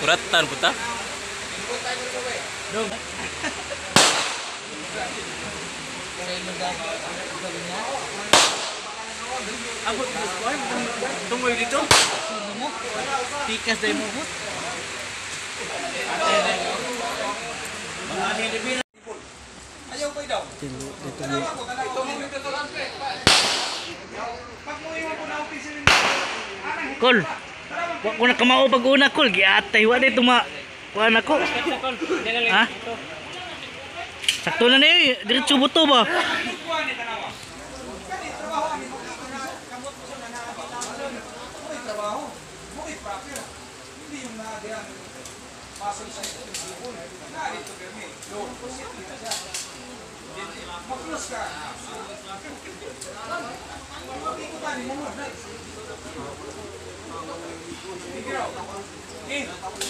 Kuratan puta. Abot ko Tumoy dito. Tikas dahil mo bot. Ayaw ko daw. Kol. Wa ko na kamao pag una kol, giatay wa day tuma. Wa na ko. Ha? Sakto na ni, diretso buto ba? Eh,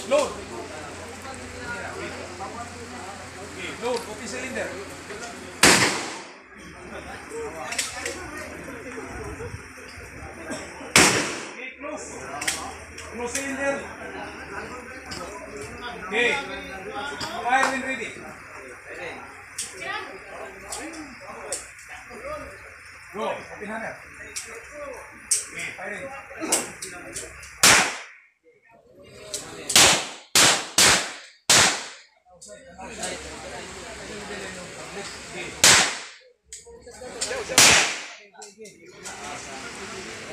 load. Eh, load, copy cylinder. Okay, close. Close cylinder. Okay. Fire when ready. Go, copy hammer. Okay, firing.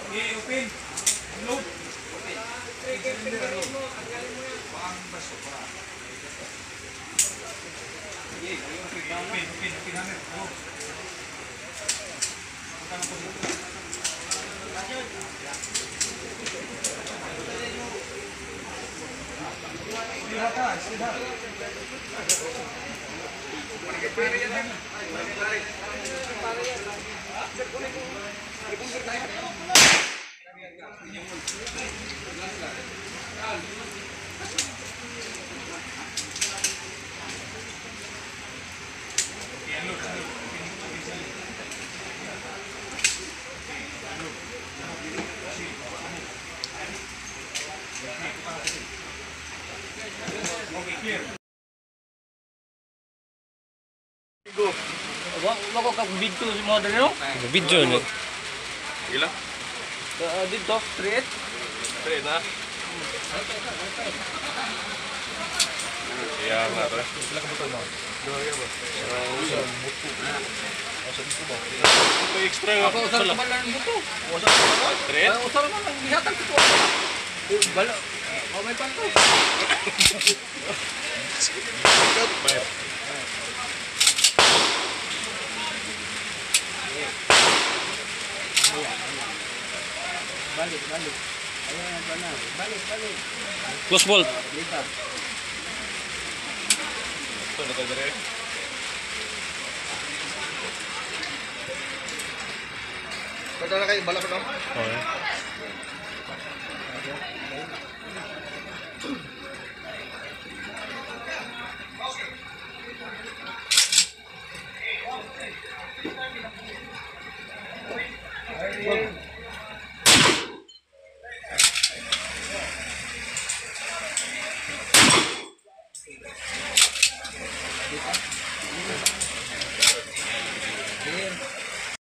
Okay, open. Load. Open, open, open hammer. Go. Silahkan, silahkan. Okay, clear. Wa wa ko kag video si mo dali no? Video ni. Gila? Dito straight. Straight na. Iya, nga to. Sila ka button mo. Dua ba? Ito extra nga. Ako usar ko lang buto. Straight? Usar man lang gihatag ko. Bala. Oh, may panto. Balik, balik. Ayan, pa na. Balik, balik. Close bolt. Lipat. Ito, nakadere. Pwede na kayo, bala ko daw. Okay.